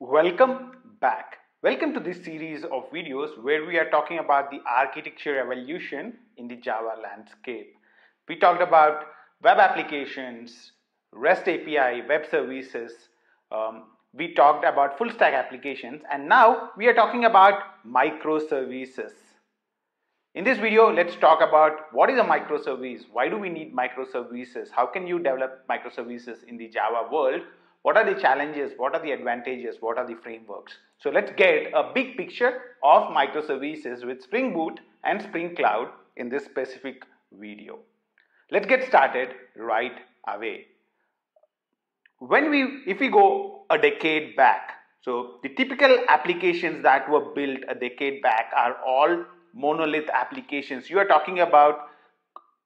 Welcome back. Welcome to this series of videos where we are talking about the architecture evolution in the Java landscape. We talked about web applications, REST API, web services. Um, we talked about full stack applications and now we are talking about microservices. In this video, let's talk about what is a microservice, why do we need microservices, how can you develop microservices in the Java world, what are the challenges, what are the advantages, what are the frameworks. So let's get a big picture of microservices with Spring Boot and Spring Cloud in this specific video. Let's get started right away. When we, if we go a decade back, so the typical applications that were built a decade back are all monolith applications. You are talking about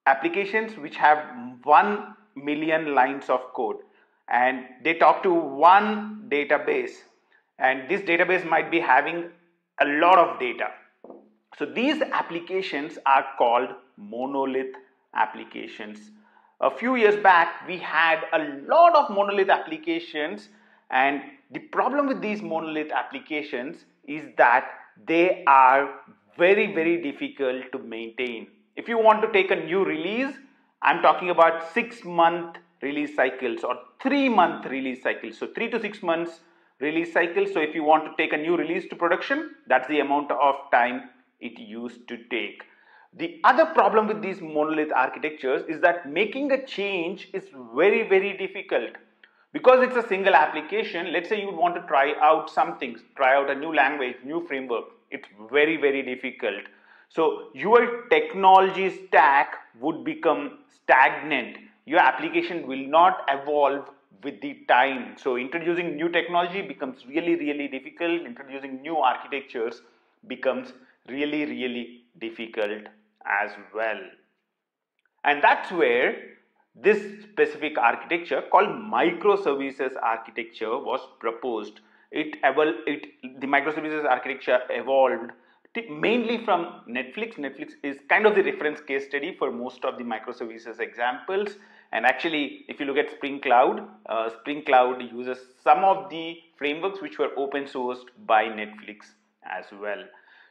applications which have 1 million lines of code and they talk to one database and this database might be having a lot of data. So these applications are called monolith applications. A few years back we had a lot of monolith applications and the problem with these monolith applications is that they are very, very difficult to maintain. If you want to take a new release, I'm talking about six month release cycles or three month release cycles. So three to six months release cycle. So if you want to take a new release to production, that's the amount of time it used to take. The other problem with these monolith architectures is that making a change is very, very difficult. Because it's a single application, let's say you want to try out something, try out a new language, new framework, it's very very difficult so your technology stack would become stagnant your application will not evolve with the time so introducing new technology becomes really really difficult introducing new architectures becomes really really difficult as well and that's where this specific architecture called microservices architecture was proposed it, evolved, it the microservices architecture evolved mainly from Netflix. Netflix is kind of the reference case study for most of the microservices examples. And actually, if you look at Spring Cloud, uh, Spring Cloud uses some of the frameworks which were open sourced by Netflix as well.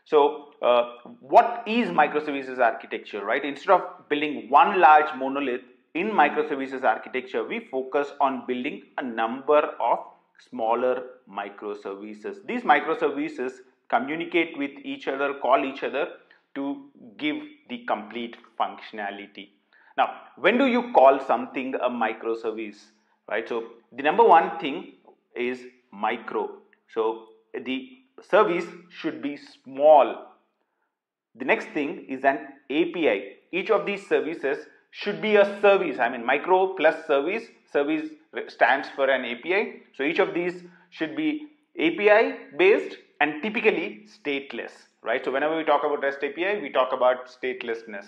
So, uh, what is microservices architecture, right? Instead of building one large monolith in microservices architecture, we focus on building a number of smaller microservices. These microservices communicate with each other, call each other to give the complete functionality. Now, when do you call something a microservice, right? So, the number one thing is micro. So, the service should be small. The next thing is an API. Each of these services should be a service. I mean, micro plus service. Service stands for an API. So each of these should be API based and typically stateless, right? So whenever we talk about REST API, we talk about statelessness.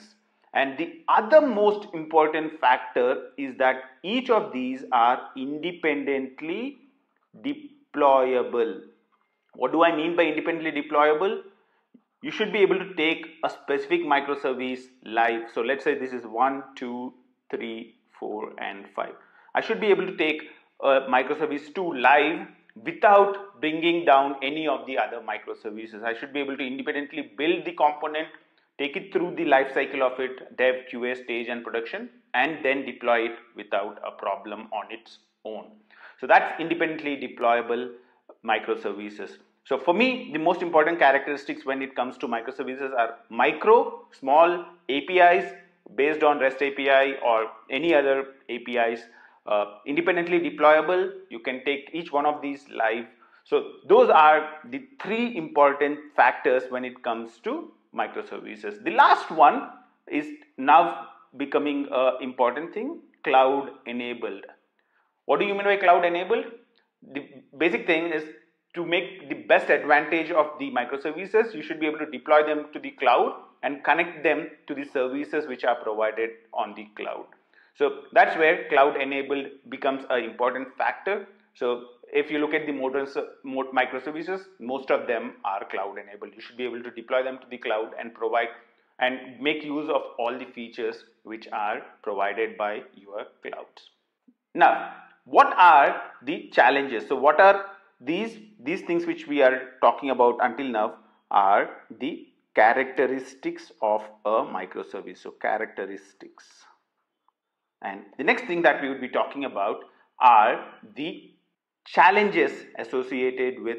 And the other most important factor is that each of these are independently deployable. What do I mean by independently deployable? You should be able to take a specific microservice live. So let's say this is 1, 2, 3, 4 and 5. I should be able to take a microservice 2 live without bringing down any of the other microservices. I should be able to independently build the component, take it through the life cycle of it, dev, QA stage and production and then deploy it without a problem on its own. So that's independently deployable microservices. So for me, the most important characteristics when it comes to microservices are micro, small APIs based on REST API or any other APIs uh, independently deployable. You can take each one of these live. So those are the three important factors when it comes to microservices. The last one is now becoming an important thing, cloud enabled. What do you mean by cloud enabled? The basic thing is to make the best advantage of the microservices, you should be able to deploy them to the cloud and connect them to the services which are provided on the cloud. So that's where cloud enabled becomes an important factor. So if you look at the motors, microservices, most of them are cloud enabled. You should be able to deploy them to the cloud and provide and make use of all the features which are provided by your clouds. Now, what are the challenges? So what are these these things which we are talking about until now are the characteristics of a microservice. So characteristics. And the next thing that we would be talking about are the challenges associated with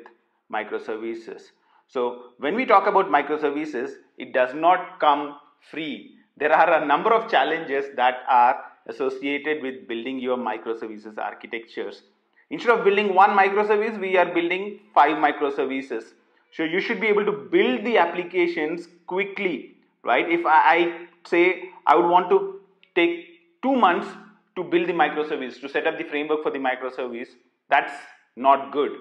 microservices. So when we talk about microservices, it does not come free. There are a number of challenges that are associated with building your microservices architectures. Instead of building one microservice, we are building five microservices. So you should be able to build the applications quickly, right? If I, say I would want to take two months to build the microservice, to set up the framework for the microservice, that's not good.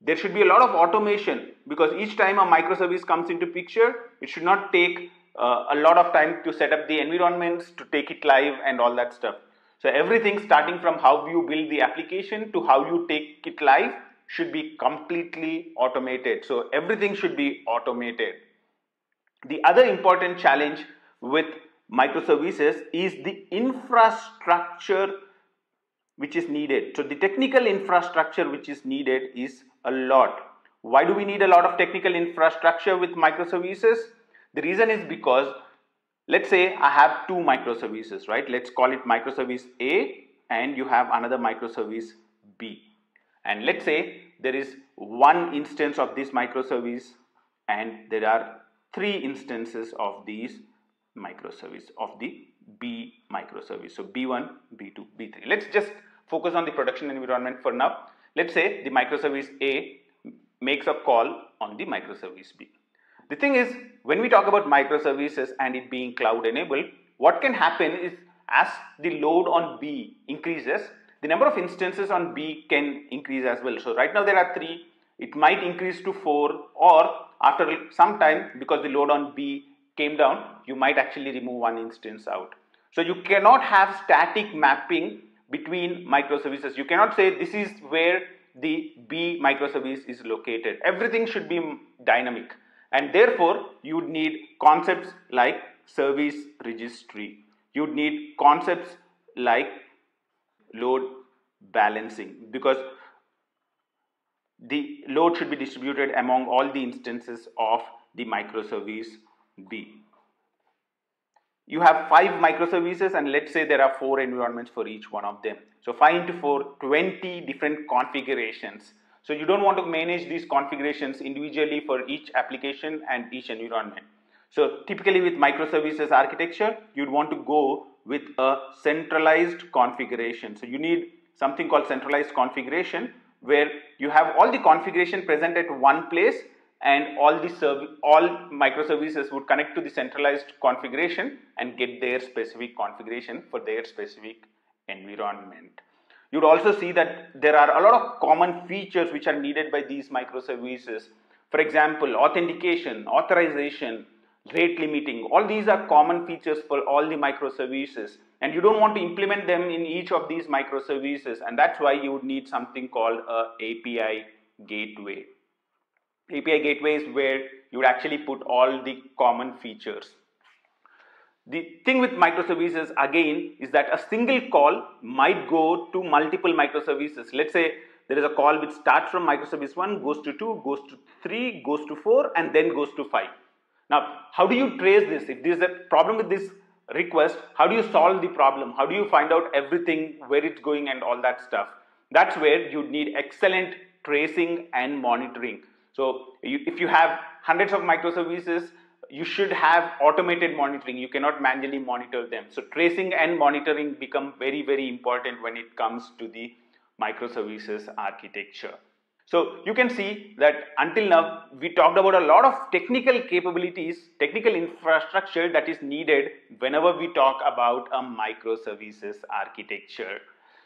There should be a lot of automation because each time a microservice comes into picture, it should not take uh, a lot of time to set up the environments, to take it live and all that stuff. So everything starting from how you build the application to how you take it live should be completely automated. So everything should be automated. The other important challenge with microservices is the infrastructure which is needed. So the technical infrastructure which is needed is a lot. Why do we need a lot of technical infrastructure with microservices? The reason is because let's say I have two microservices, right? Let's call it microservice A and you have another microservice B. And let's say there is one instance of this microservice and there are three instances of these microservice of the B microservice. So B1, B2, B3. Let's just focus on the production environment for now. Let's say the microservice A makes a call on the microservice B. The thing is, when we talk about microservices and it being cloud enabled, what can happen is as the load on B increases, the number of instances on B can increase as well. So right now there are three, it might increase to four or after some time because the load on B came down, you might actually remove one instance out. So you cannot have static mapping between microservices. You cannot say this is where the B microservice is located. Everything should be dynamic and therefore you would need concepts like service registry. You would need concepts like load balancing because the load should be distributed among all the instances of the microservice B. You have 5 microservices and let's say there are 4 environments for each one of them. So 5 into 4, 20 different configurations. So you don't want to manage these configurations individually for each application and each environment. So typically with microservices architecture, you'd want to go with a centralized configuration. So you need something called centralized configuration where you have all the configuration present at one place and all the all microservices would connect to the centralized configuration and get their specific configuration for their specific environment. You'd also see that there are a lot of common features which are needed by these microservices. For example, authentication, authorization, rate limiting, all these are common features for all the microservices and you don't want to implement them in each of these microservices and that's why you would need something called a API gateway. API gateway is where you would actually put all the common features. The thing with microservices again is that a single call might go to multiple microservices. Let's say there is a call which starts from microservice 1, goes to 2, goes to 3, goes to 4 and then goes to 5. Now, how do you trace this? If there is a problem with this request, how do you solve the problem? How do you find out everything, where it's going and all that stuff? That's where you need excellent tracing and monitoring. So you, if you have hundreds of microservices, you should have automated monitoring. You cannot manually monitor them. So tracing and monitoring become very, very important when it comes to the microservices architecture. So you can see that until now we talked about a lot of technical capabilities, technical infrastructure that is needed whenever we talk about a microservices architecture.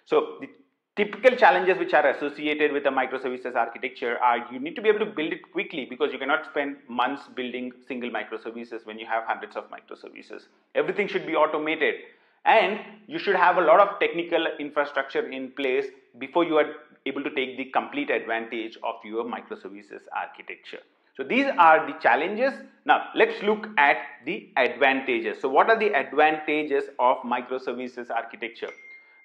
So the typical challenges which are associated with a microservices architecture are you need to be able to build it quickly because you cannot spend months building single microservices when you have hundreds of microservices. Everything should be automated and you should have a lot of technical infrastructure in place before you are able to take the complete advantage of your microservices architecture. So these are the challenges. Now let's look at the advantages. So what are the advantages of microservices architecture?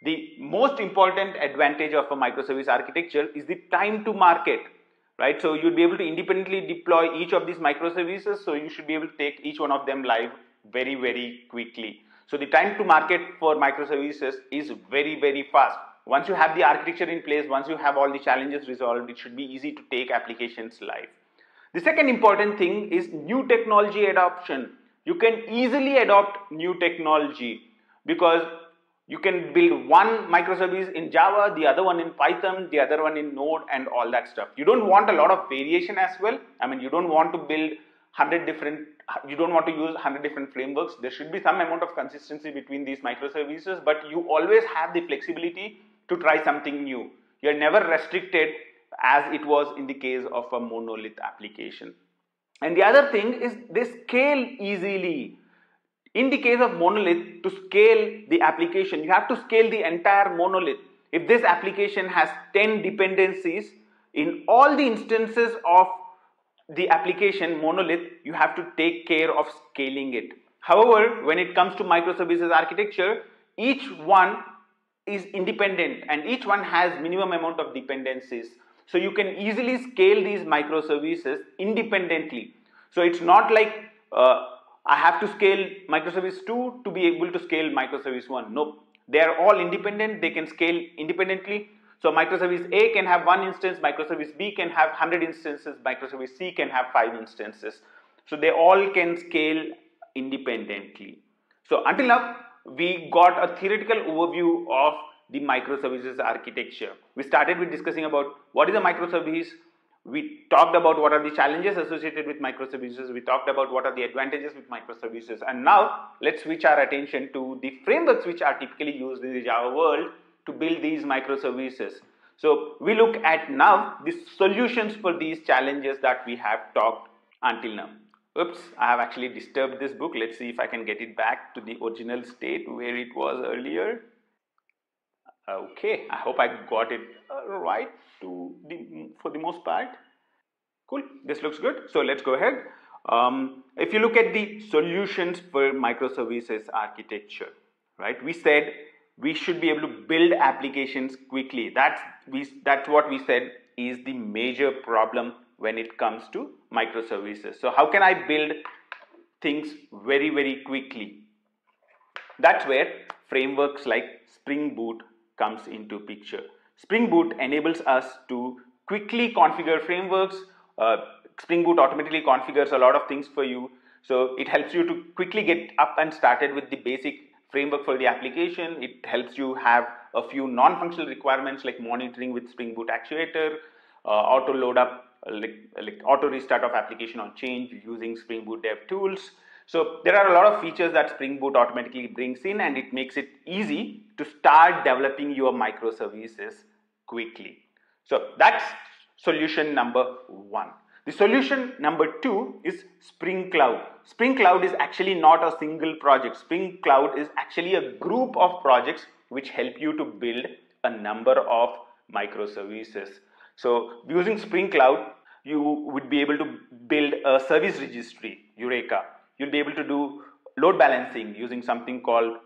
The most important advantage of a microservice architecture is the time to market, right? So you'd be able to independently deploy each of these microservices. So you should be able to take each one of them live very, very quickly. So the time to market for microservices is very, very fast. Once you have the architecture in place, once you have all the challenges resolved, it should be easy to take applications live. The second important thing is new technology adoption. You can easily adopt new technology because you can build one microservice in Java, the other one in Python, the other one in Node and all that stuff. You don't want a lot of variation as well. I mean, you don't want to build 100 different, you don't want to use 100 different frameworks. There should be some amount of consistency between these microservices, but you always have the flexibility to try something new. You're never restricted as it was in the case of a monolith application. And the other thing is they scale easily. In the case of monolith, to scale the application, you have to scale the entire monolith. If this application has 10 dependencies, in all the instances of the application monolith, you have to take care of scaling it. However, when it comes to microservices architecture, each one is independent and each one has minimum amount of dependencies. So you can easily scale these microservices independently. So it's not like uh, I have to scale microservice 2 to be able to scale microservice 1. Nope. They are all independent. They can scale independently. So microservice A can have one instance, microservice B can have 100 instances, microservice C can have 5 instances. So they all can scale independently. So until now, we got a theoretical overview of the microservices architecture. We started with discussing about what is a microservice. We talked about what are the challenges associated with microservices. We talked about what are the advantages with microservices. And now let's switch our attention to the frameworks which are typically used in the Java world to build these microservices. So we look at now the solutions for these challenges that we have talked until now. Oops, I have actually disturbed this book. Let's see if I can get it back to the original state where it was earlier. Okay, I hope I got it uh, right to the for the most part. Cool, this looks good. So let's go ahead. Um, if you look at the solutions for microservices architecture, right? We said we should be able to build applications quickly. That's we that's what we said is the major problem when it comes to microservices. So how can I build things very very quickly? That's where frameworks like Spring Boot comes into picture. Spring Boot enables us to quickly configure frameworks. Uh, Spring Boot automatically configures a lot of things for you. So it helps you to quickly get up and started with the basic framework for the application. It helps you have a few non-functional requirements like monitoring with Spring Boot Actuator, uh, auto load up, like, like auto restart of application on change using Spring Boot Dev tools. So there are a lot of features that Spring Boot automatically brings in and it makes it easy to start developing your microservices quickly. So that's solution number one. The solution number two is Spring Cloud. Spring Cloud is actually not a single project. Spring Cloud is actually a group of projects which help you to build a number of microservices. So using Spring Cloud, you would be able to build a service registry, Eureka You'll be able to do load balancing using something called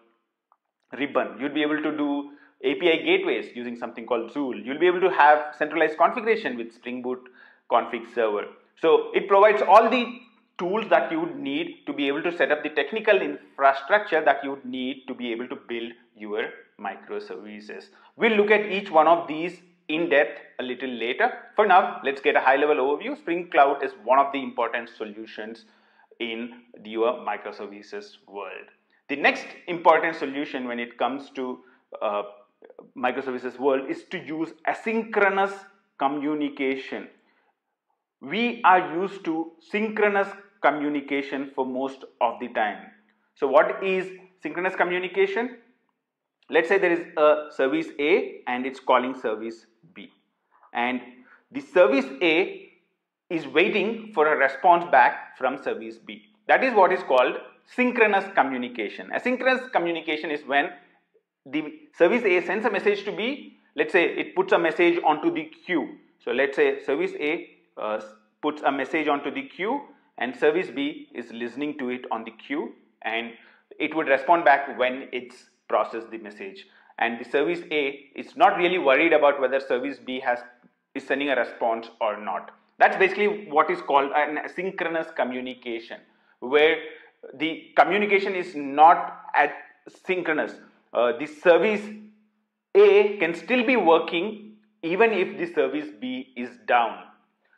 Ribbon. You'll be able to do API gateways using something called Zuul. You'll be able to have centralized configuration with Spring Boot config server. So it provides all the tools that you would need to be able to set up the technical infrastructure that you would need to be able to build your microservices. We'll look at each one of these in depth a little later. For now, let's get a high level overview. Spring Cloud is one of the important solutions in your microservices world. The next important solution when it comes to uh, microservices world is to use asynchronous communication. We are used to synchronous communication for most of the time. So what is synchronous communication? Let's say there is a service A and it's calling service B. And the service A is waiting for a response back from service B. That is what is called synchronous communication. Asynchronous communication is when the service A sends a message to B, let's say it puts a message onto the queue. So let's say service A uh, puts a message onto the queue and service B is listening to it on the queue and it would respond back when it's processed the message. and the service A is not really worried about whether service B has is sending a response or not. That's basically what is called an asynchronous communication, where the communication is not at synchronous. Uh, the service A can still be working even if the service B is down.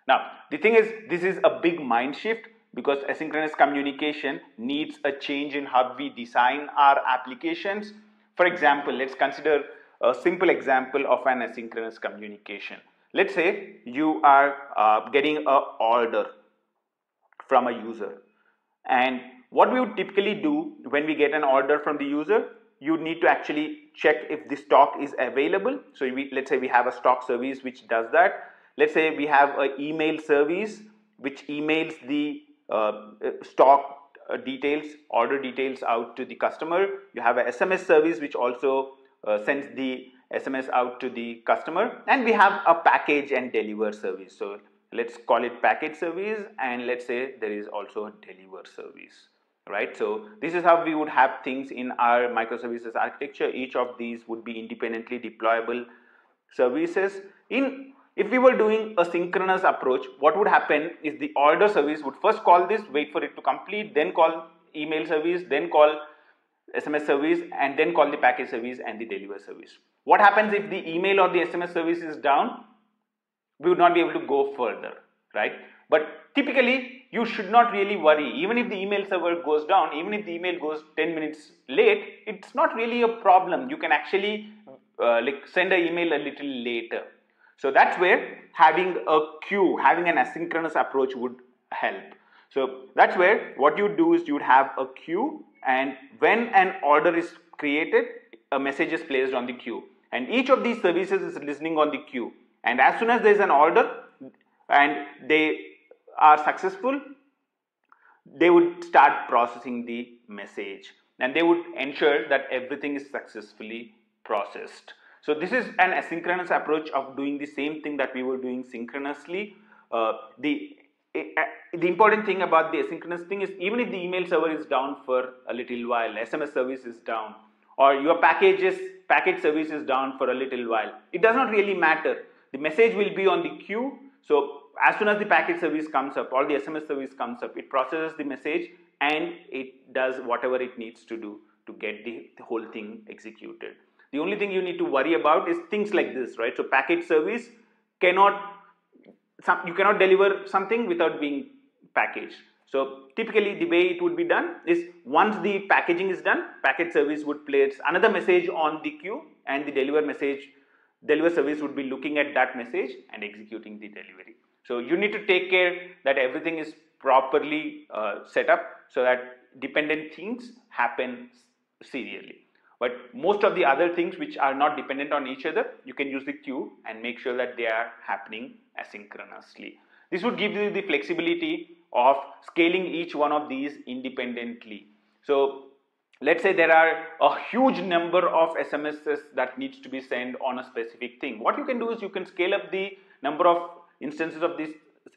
Now, the thing is, this is a big mind shift because asynchronous communication needs a change in how we design our applications. For example, let's consider a simple example of an asynchronous communication. Let's say you are uh, getting an order from a user and what we would typically do when we get an order from the user, you need to actually check if the stock is available. So we, let's say we have a stock service which does that. Let's say we have an email service which emails the uh, stock uh, details, order details out to the customer. You have a SMS service which also uh, sends the SMS out to the customer and we have a package and deliver service. So let's call it package service and let's say there is also a deliver service right? So this is how we would have things in our microservices architecture. Each of these would be independently deployable services. In if we were doing a synchronous approach what would happen is the order service would first call this wait for it to complete then call email service then call sms service and then call the package service and the deliver service. What happens if the email or the sms service is down? We would not be able to go further right but typically, you should not really worry. Even if the email server goes down, even if the email goes 10 minutes late, it's not really a problem. You can actually uh, like send an email a little later. So that's where having a queue, having an asynchronous approach would help. So that's where what you do is you would have a queue and when an order is created, a message is placed on the queue. And each of these services is listening on the queue. And as soon as there is an order and they are successful, they would start processing the message and they would ensure that everything is successfully processed. So this is an asynchronous approach of doing the same thing that we were doing synchronously. Uh, the uh, the important thing about the asynchronous thing is even if the email server is down for a little while, SMS service is down, or your packages package service is down for a little while, it does not really matter. The message will be on the queue. So as soon as the package service comes up or the SMS service comes up, it processes the message and it does whatever it needs to do to get the, the whole thing executed. The only thing you need to worry about is things like this, right? So package service cannot, some, you cannot deliver something without being packaged. So typically the way it would be done is once the packaging is done, package service would place another message on the queue and the deliver message, deliver service would be looking at that message and executing the delivery. So you need to take care that everything is properly uh, set up so that dependent things happen serially. But most of the other things which are not dependent on each other, you can use the queue and make sure that they are happening asynchronously. This would give you the flexibility of scaling each one of these independently. So let's say there are a huge number of SMSs that needs to be sent on a specific thing. What you can do is you can scale up the number of instances of this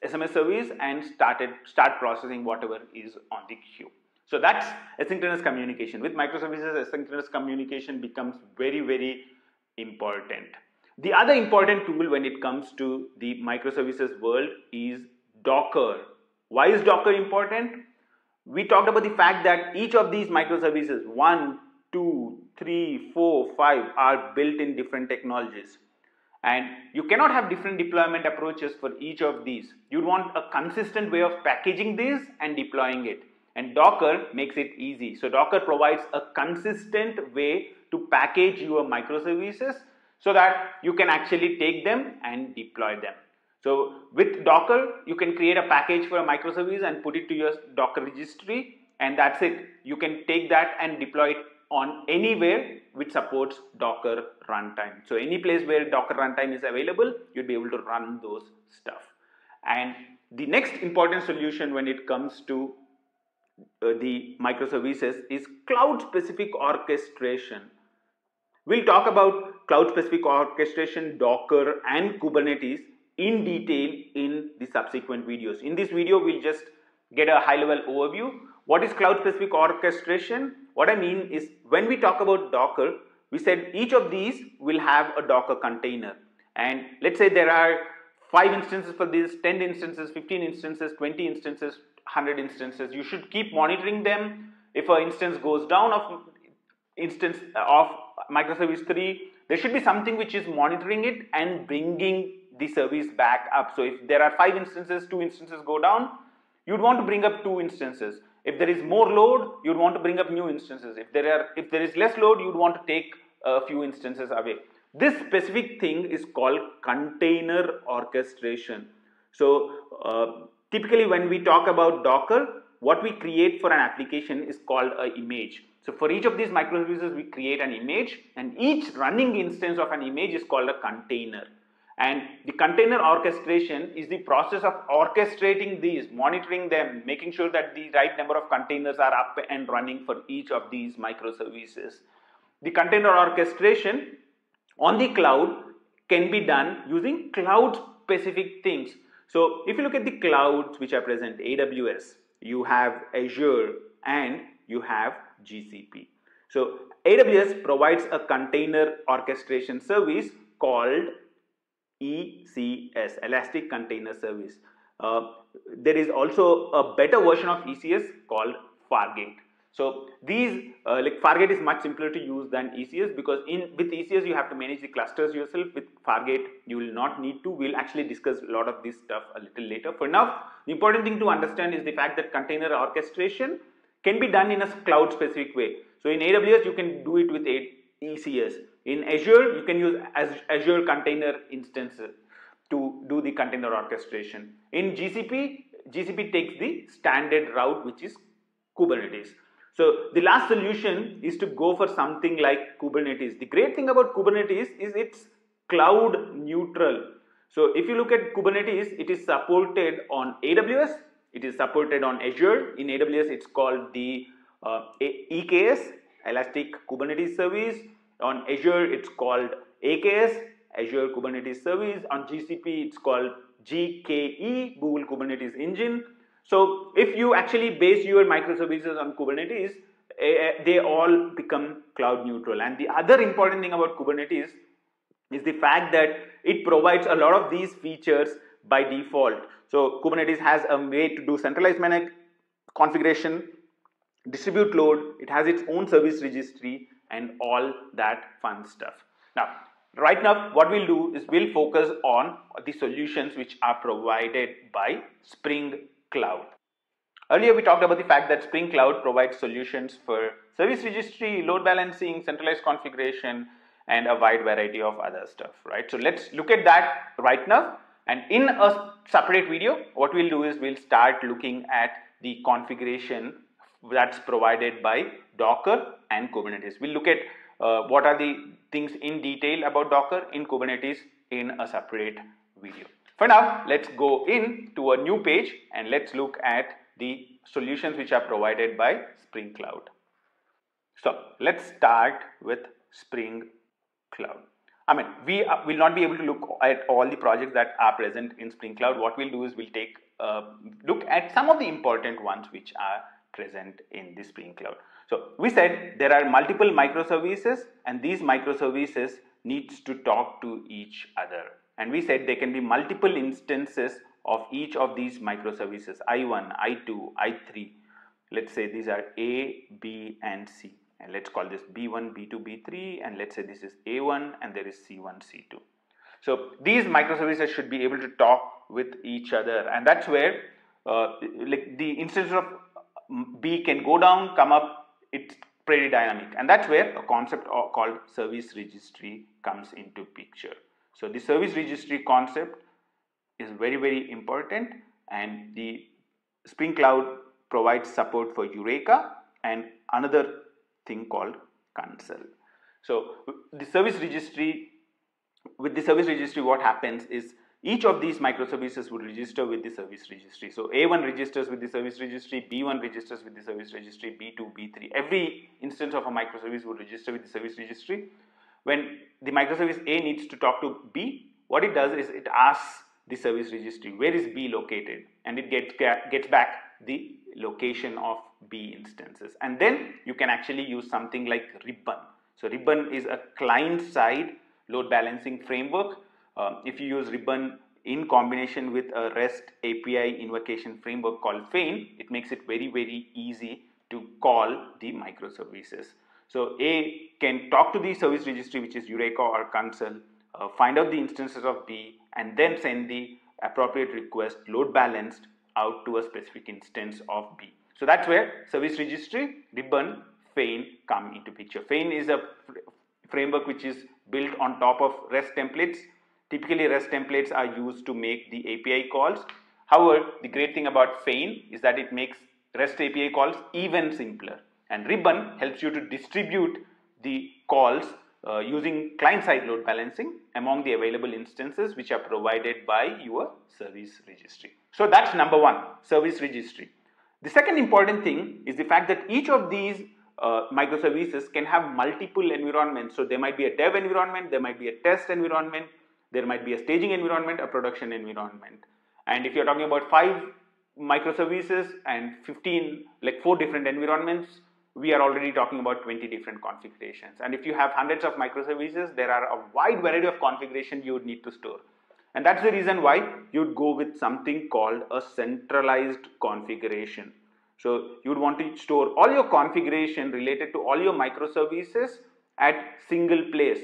SMS service and started start processing whatever is on the queue. So that's asynchronous communication. With microservices, asynchronous communication becomes very, very important. The other important tool when it comes to the microservices world is Docker. Why is Docker important? We talked about the fact that each of these microservices, one, two, three, four, five, are built in different technologies and you cannot have different deployment approaches for each of these. You want a consistent way of packaging these and deploying it. And Docker makes it easy. So Docker provides a consistent way to package your microservices so that you can actually take them and deploy them. So with Docker, you can create a package for a microservice and put it to your Docker registry and that's it. You can take that and deploy it on anywhere which supports Docker runtime. So any place where Docker runtime is available, you'd be able to run those stuff. And the next important solution when it comes to uh, the microservices is cloud specific orchestration. We'll talk about cloud specific orchestration, Docker and Kubernetes in detail in the subsequent videos. In this video, we'll just get a high level overview. What is cloud specific orchestration? What I mean is when we talk about Docker, we said each of these will have a Docker container. And let's say there are five instances for this, 10 instances, 15 instances, 20 instances, 100 instances. You should keep monitoring them. If an instance goes down of instance uh, of microservice 3, there should be something which is monitoring it and bringing the service back up. So if there are five instances, two instances go down, you'd want to bring up two instances. If there is more load, you'd want to bring up new instances. If there are if there is less load, you'd want to take a few instances away. This specific thing is called container orchestration. So uh, typically when we talk about Docker, what we create for an application is called an image. So for each of these microservices, we create an image and each running instance of an image is called a container. And the container orchestration is the process of orchestrating these, monitoring them, making sure that the right number of containers are up and running for each of these microservices. The container orchestration on the cloud can be done using cloud specific things. So if you look at the clouds which are present, AWS, you have Azure and you have GCP. So AWS provides a container orchestration service called ECS, Elastic Container Service. Uh, there is also a better version of ECS called Fargate. So these uh, like Fargate is much simpler to use than ECS because in with ECS you have to manage the clusters yourself. With Fargate you will not need to. We'll actually discuss a lot of this stuff a little later. For now, the important thing to understand is the fact that container orchestration can be done in a cloud specific way. So in AWS you can do it with ECS. In Azure you can use Azure container instances to do the container orchestration. In GCP, GCP takes the standard route which is Kubernetes. So the last solution is to go for something like Kubernetes. The great thing about Kubernetes is it's cloud neutral. So if you look at Kubernetes, it is supported on AWS, it is supported on Azure. In AWS, it's called the uh, EKS, Elastic Kubernetes Service. On Azure, it's called AKS, Azure Kubernetes Service. On GCP, it's called GKE, Google Kubernetes Engine. So if you actually base your microservices on Kubernetes, eh, eh, they all become cloud neutral. And the other important thing about Kubernetes is the fact that it provides a lot of these features by default. So Kubernetes has a way to do centralized manage configuration, distribute load, it has its own service registry and all that fun stuff. Now, right now what we'll do is we'll focus on the solutions which are provided by Spring Cloud. Earlier we talked about the fact that Spring Cloud provides solutions for service registry, load balancing, centralized configuration and a wide variety of other stuff, right? So let's look at that right now and in a separate video, what we'll do is we'll start looking at the configuration that's provided by Docker and Kubernetes. We'll look at uh, what are the things in detail about Docker in Kubernetes in a separate video. For now, let's go in to a new page and let's look at the solutions which are provided by Spring Cloud. So let's start with Spring Cloud. I mean, we uh, will not be able to look at all the projects that are present in Spring Cloud. What we'll do is we'll take a look at some of the important ones which are present in the Spring Cloud. So we said there are multiple microservices and these microservices needs to talk to each other and we said there can be multiple instances of each of these microservices I1, I2, I3. Let's say these are A, B and C and let's call this B1, B2, B3 and let's say this is A1 and there is C1, C2. So these microservices should be able to talk with each other and that's where uh, like the instance of B can go down, come up, it's pretty dynamic and that's where a concept called service registry comes into picture. So the service registry concept is very very important and the Spring Cloud provides support for Eureka and another thing called Consul. So the service registry with the service registry what happens is each of these microservices would register with the service registry. So A1 registers with the service registry, B1 registers with the service registry, B2, B3. Every instance of a microservice would register with the service registry. When the microservice A needs to talk to B, what it does is it asks the service registry, where is B located? And it gets, gets back the location of B instances. And then you can actually use something like ribbon. So Ribbon is a client-side load balancing framework. Um, if you use Ribbon in combination with a REST API invocation framework called Feign, it makes it very, very easy to call the microservices. So A can talk to the service registry which is Eureka or Consul, uh, find out the instances of B and then send the appropriate request load balanced out to a specific instance of B. So that's where service registry, ribbon, Feign come into picture. Feign is a framework which is built on top of REST templates. Typically REST templates are used to make the API calls. However, the great thing about Feign is that it makes REST API calls even simpler. And Ribbon helps you to distribute the calls uh, using client-side load balancing among the available instances which are provided by your service registry. So that's number one, service registry. The second important thing is the fact that each of these uh, microservices can have multiple environments. So there might be a dev environment, there might be a test environment, there might be a staging environment, a production environment. And if you're talking about five microservices and 15, like four different environments, we are already talking about 20 different configurations. And if you have hundreds of microservices, there are a wide variety of configuration you would need to store. And that's the reason why you'd go with something called a centralized configuration. So you would want to store all your configuration related to all your microservices at single place.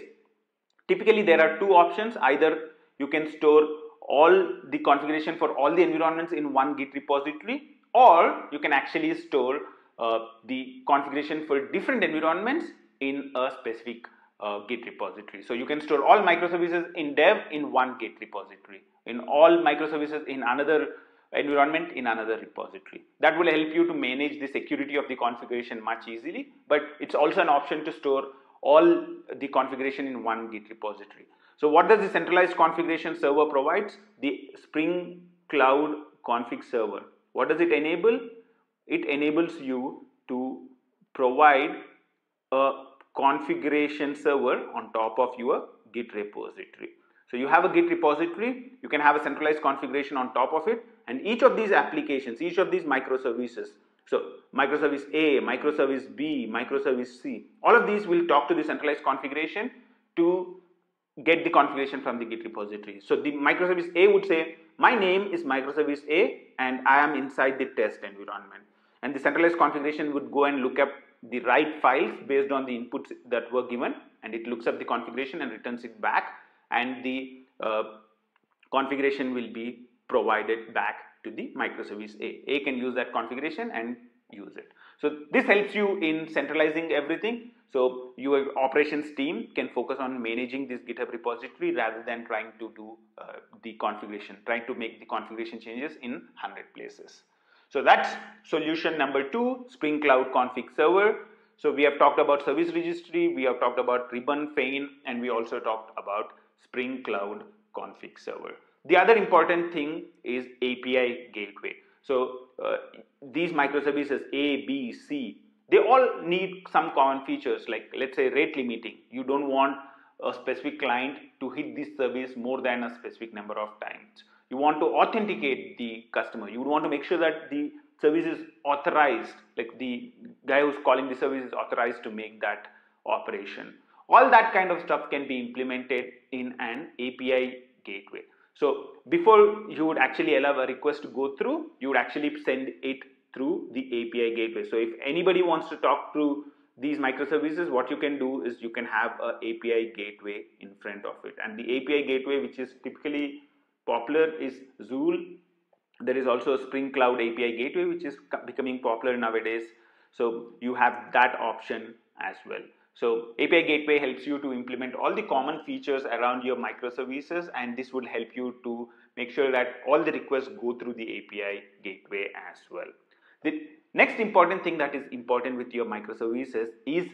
Typically there are two options, either you can store all the configuration for all the environments in one Git repository or you can actually store uh, the configuration for different environments in a specific uh, Git repository. So you can store all microservices in dev in one Git repository, in all microservices in another environment in another repository. That will help you to manage the security of the configuration much easily, but it's also an option to store all the configuration in one Git repository. So what does the centralized configuration server provides? The Spring Cloud config server. What does it enable? it enables you to provide a configuration server on top of your Git repository. So you have a Git repository, you can have a centralized configuration on top of it and each of these applications, each of these microservices, so microservice A, microservice B, microservice C, all of these will talk to the centralized configuration to get the configuration from the Git repository. So the microservice A would say, my name is microservice A and I am inside the test environment. And the centralized configuration would go and look up the right files based on the inputs that were given and it looks up the configuration and returns it back and the uh, configuration will be provided back to the microservice A. A can use that configuration and use it. So this helps you in centralizing everything. So your operations team can focus on managing this GitHub repository rather than trying to do uh, the configuration, trying to make the configuration changes in 100 places. So that's solution number two, Spring Cloud Config Server. So we have talked about service registry, we have talked about Ribbon Feign, and we also talked about Spring Cloud Config Server. The other important thing is API gateway. So uh, these microservices A, B, C, they all need some common features like let's say rate limiting. You don't want a specific client to hit this service more than a specific number of times you want to authenticate the customer. You would want to make sure that the service is authorized, like the guy who's calling the service is authorized to make that operation. All that kind of stuff can be implemented in an API gateway. So before you would actually allow a request to go through, you would actually send it through the API gateway. So if anybody wants to talk through these microservices, what you can do is you can have a API gateway in front of it. And the API gateway, which is typically popular is Zuul. There is also a Spring Cloud API Gateway, which is becoming popular nowadays. So you have that option as well. So API Gateway helps you to implement all the common features around your microservices and this will help you to make sure that all the requests go through the API Gateway as well. The next important thing that is important with your microservices is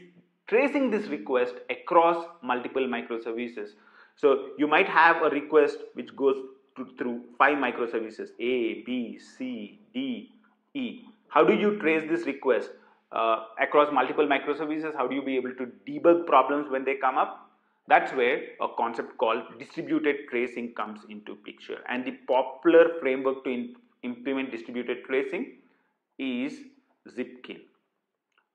tracing this request across multiple microservices. So you might have a request which goes to, through five microservices A, B, C, D, E. How do you trace this request uh, across multiple microservices? How do you be able to debug problems when they come up? That's where a concept called distributed tracing comes into picture. And the popular framework to implement distributed tracing is Zipkin.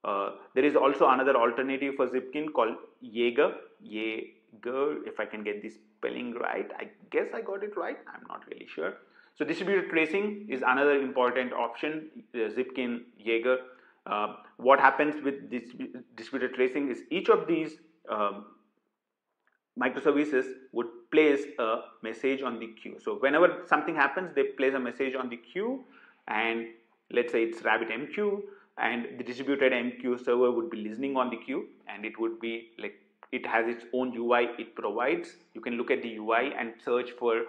Uh, there is also another alternative for Zipkin called Jaeger. Jaeger, if I can get this spelling right. I guess I got it right. I'm not really sure. So distributed tracing is another important option. Uh, Zipkin, Jaeger. Uh, what happens with this distributed tracing is each of these um, microservices would place a message on the queue. So whenever something happens, they place a message on the queue and let's say it's RabbitMQ and the distributed MQ server would be listening on the queue and it would be like it has its own UI it provides. You can look at the UI and search for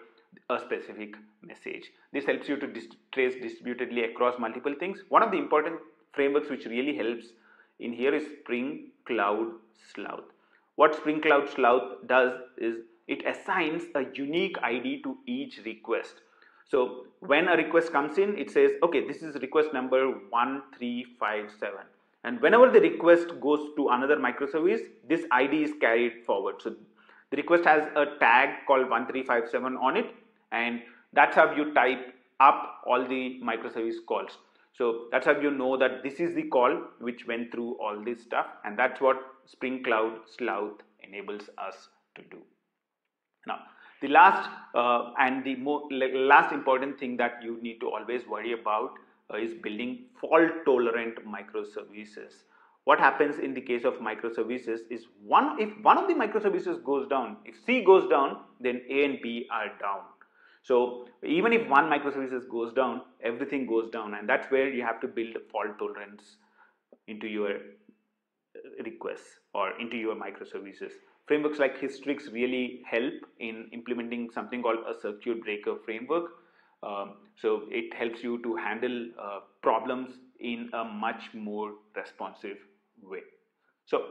a specific message. This helps you to trace distributedly across multiple things. One of the important frameworks which really helps in here is Spring Cloud Sleuth. What Spring Cloud Sleuth does is it assigns a unique ID to each request. So when a request comes in, it says, okay, this is request number 1357. And whenever the request goes to another microservice, this ID is carried forward. So the request has a tag called 1357 on it, and that's how you type up all the microservice calls. So that's how you know that this is the call which went through all this stuff, and that's what Spring Cloud Sleuth enables us to do. Now, the last uh, and the last important thing that you need to always worry about uh, is building fault tolerant microservices. What happens in the case of microservices is one if one of the microservices goes down, if C goes down, then A and B are down. So even if one microservices goes down, everything goes down, and that's where you have to build a fault tolerance into your requests or into your microservices. Frameworks like Hystrix really help in implementing something called a circuit breaker framework. Um, so it helps you to handle uh, problems in a much more responsive way. So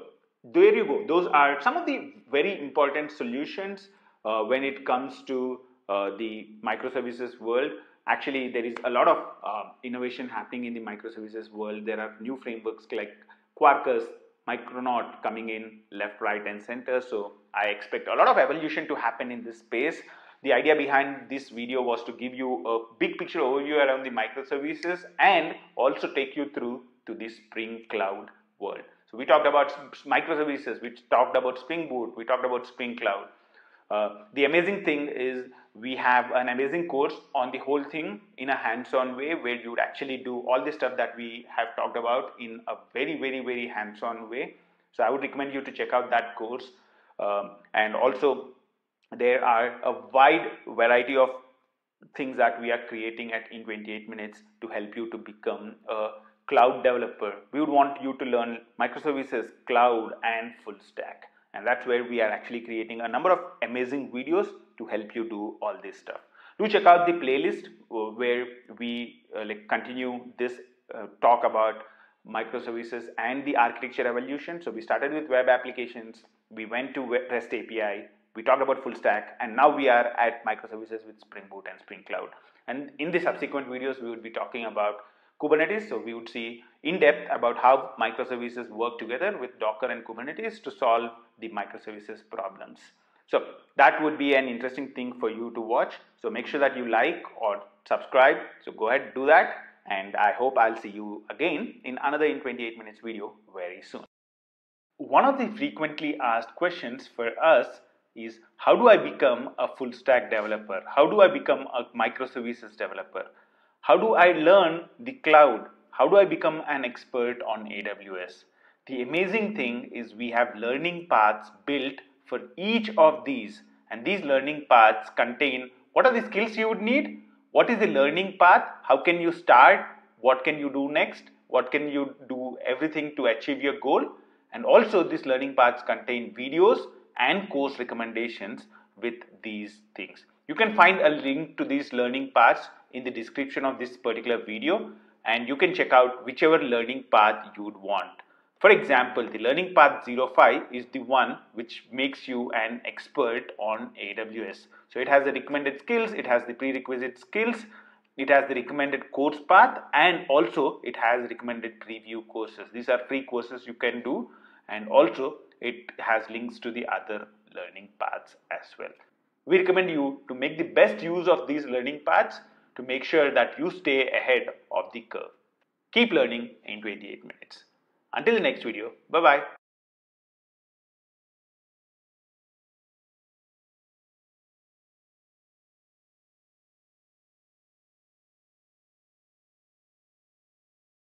there you go. Those are some of the very important solutions uh, when it comes to uh, the microservices world. Actually, there is a lot of uh, innovation happening in the microservices world. There are new frameworks like Quarkus, Micronaut coming in left, right and center. So I expect a lot of evolution to happen in this space. The idea behind this video was to give you a big picture overview around the microservices and also take you through to the Spring Cloud world. So we talked about microservices, we talked about Spring Boot, we talked about Spring Cloud. Uh, the amazing thing is we have an amazing course on the whole thing in a hands-on way where you would actually do all the stuff that we have talked about in a very very very hands-on way. So i would recommend you to check out that course. Um, and also there are a wide variety of things that we are creating at in 28 minutes to help you to become a cloud developer. We would want you to learn microservices cloud and full stack and that's where we are actually creating a number of amazing videos to help you do all this stuff. Do check out the playlist uh, where we uh, like continue this uh, talk about microservices and the architecture evolution. So we started with web applications we went to rest api we talked about full stack and now we are at microservices with spring boot and spring cloud. And in the subsequent videos we would be talking about Kubernetes. So we would see in depth about how microservices work together with Docker and Kubernetes to solve the microservices problems. So that would be an interesting thing for you to watch. So make sure that you like or subscribe. So go ahead, do that. And I hope I'll see you again in another in 28 minutes video very soon. One of the frequently asked questions for us is how do I become a full stack developer? How do I become a microservices developer? How do I learn the cloud? How do I become an expert on AWS? The amazing thing is we have learning paths built for each of these and these learning paths contain what are the skills you would need? What is the learning path? How can you start? What can you do next? What can you do everything to achieve your goal? And also these learning paths contain videos and course recommendations with these things. You can find a link to these learning paths in the description of this particular video and you can check out whichever learning path you would want. For example, the learning path 05 is the one which makes you an expert on AWS. So it has the recommended skills, it has the prerequisite skills, it has the recommended course path and also it has recommended preview courses. These are free courses you can do and also it has links to the other learning paths as well. We recommend you to make the best use of these learning paths to make sure that you stay ahead of the curve. Keep learning in 28 minutes. Until the next video, bye bye.